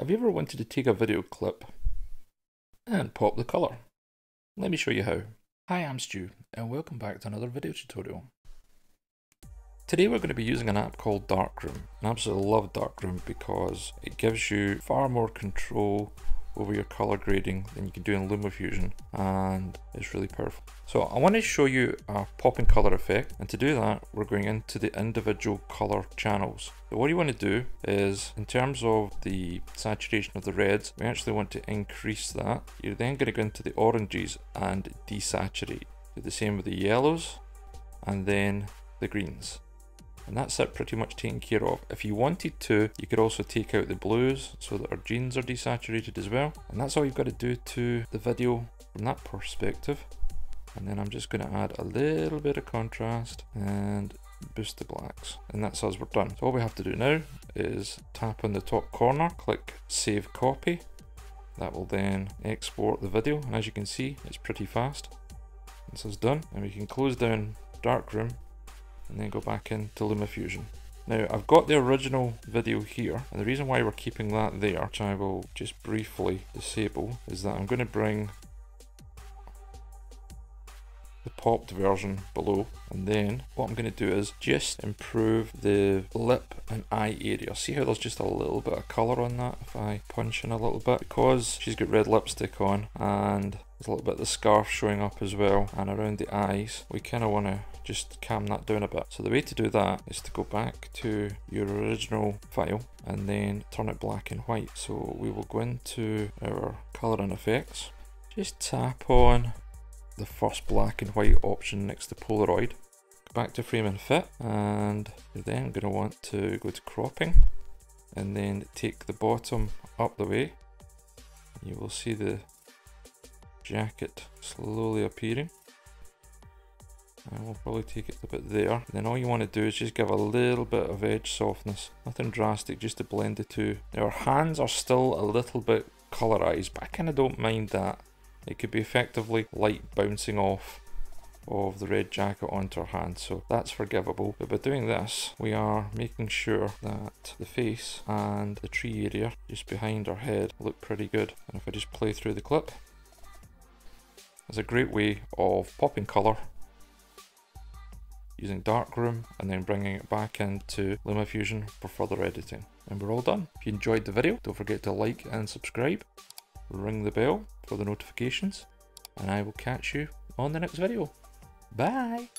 Have you ever wanted to take a video clip and pop the colour? Let me show you how. Hi, I'm Stu and welcome back to another video tutorial. Today we're going to be using an app called Darkroom. I absolutely love Darkroom because it gives you far more control over your color grading than you can do in LumaFusion and it's really powerful. So I want to show you a popping color effect and to do that we're going into the individual color channels. So what you want to do is in terms of the saturation of the reds we actually want to increase that. You're then going to go into the oranges and desaturate. Do the same with the yellows and then the greens and that's it pretty much taken care of. If you wanted to, you could also take out the blues so that our greens are desaturated as well. And that's all you've got to do to the video from that perspective. And then I'm just going to add a little bit of contrast and boost the blacks. And that's us, we're done. So all we have to do now is tap on the top corner, click save copy. That will then export the video. And as you can see, it's pretty fast. This is done. And we can close down Darkroom and then go back into LumaFusion. Now I've got the original video here and the reason why we're keeping that there, which I will just briefly disable, is that I'm going to bring the popped version below and then what I'm going to do is just improve the lip and eye area. See how there's just a little bit of colour on that if I punch in a little bit because she's got red lipstick on and there's a little bit of the scarf showing up as well and around the eyes we kind of want to just calm that down a bit. So the way to do that is to go back to your original file and then turn it black and white. So we will go into our color and effects, just tap on the first black and white option next to Polaroid, go back to frame and fit and you're then going to want to go to cropping and then take the bottom up the way. You will see the jacket slowly appearing and we'll probably take it a bit there. And then all you want to do is just give a little bit of edge softness. Nothing drastic, just to blend the two. Our hands are still a little bit colorized, but I kind of don't mind that. It could be effectively light bouncing off of the red jacket onto her hand so that's forgivable but by doing this we are making sure that the face and the tree area just behind her head look pretty good and if I just play through the clip it's a great way of popping colour using Darkroom and then bringing it back into LumaFusion for further editing. And we're all done. If you enjoyed the video, don't forget to like and subscribe, ring the bell for the notifications, and I will catch you on the next video. Bye!